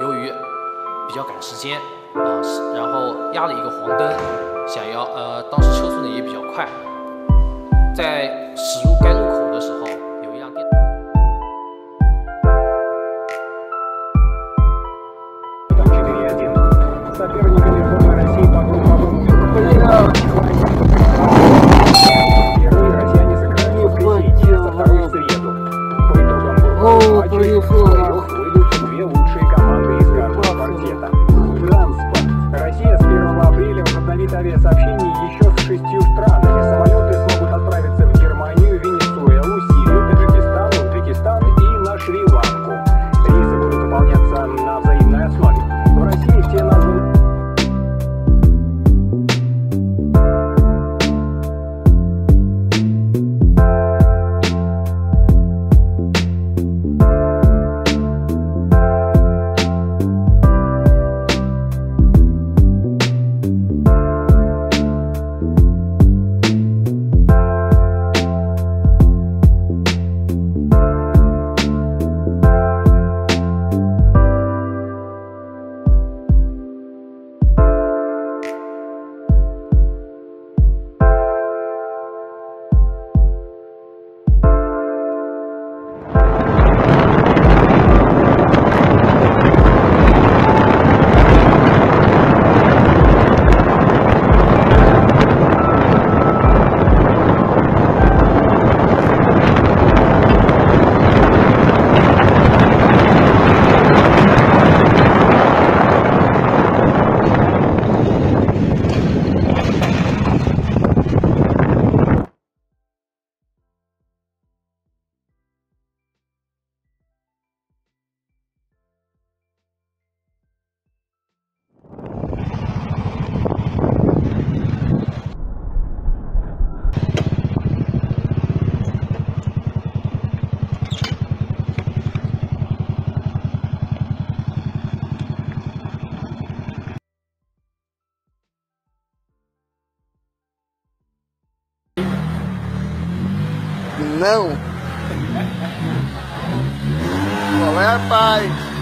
由于比较赶时间啊然后压了一个黄灯想要呃当时车速呢也比较快在驶入该 плей-офф выйдут две лучшие команды из каждого квартета. Транспорт. Россия с 1 апреля возобновит авиасообщение еще с шестью странами. Não. Qual é, pai?